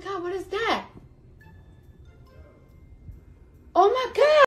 my God, what is that? Oh my God.